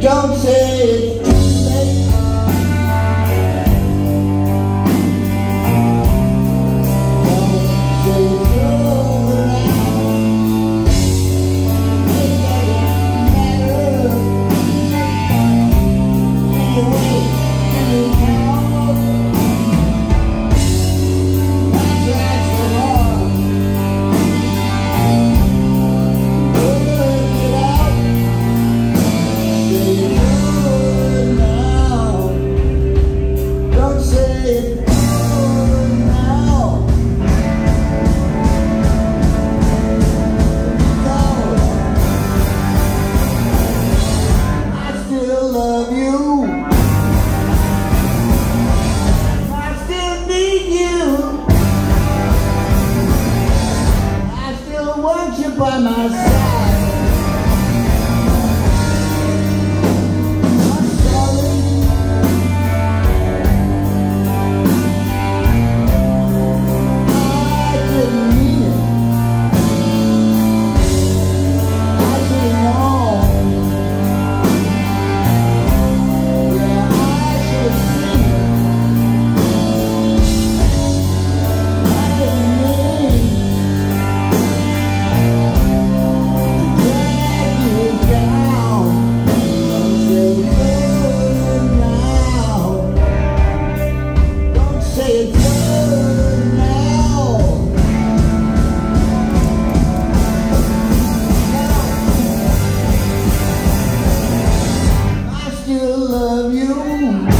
Don't say by my side. love you.